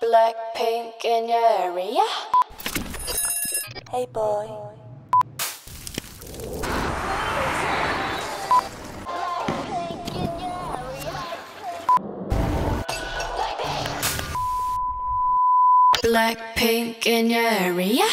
Black pink in your area? Hey boy. Black pink in your area?